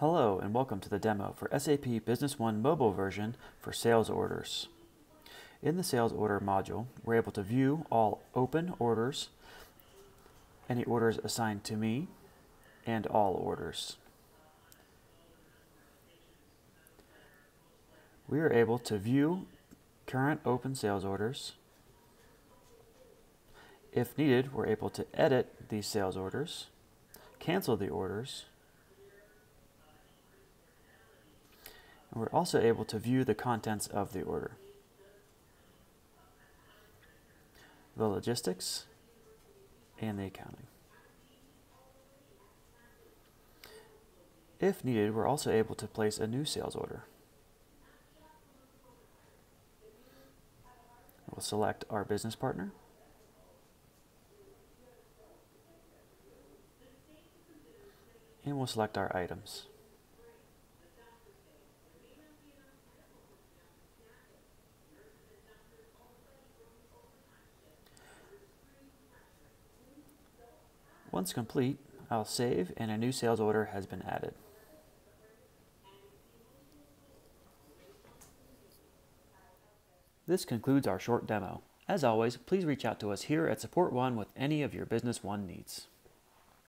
and welcome to the demo for SAP Business One mobile version for sales orders. In the sales order module, we're able to view all open orders, any orders assigned to me, and all orders. We are able to view current open sales orders. If needed, we're able to edit these sales orders, cancel the orders, and we're also able to view the contents of the order. The logistics and the accounting. If needed, we're also able to place a new sales order. We'll select our business partner. And we'll select our items. Once complete, I'll save and a new sales order has been added. This concludes our short demo. As always, please reach out to us here at Support One with any of your Business One needs.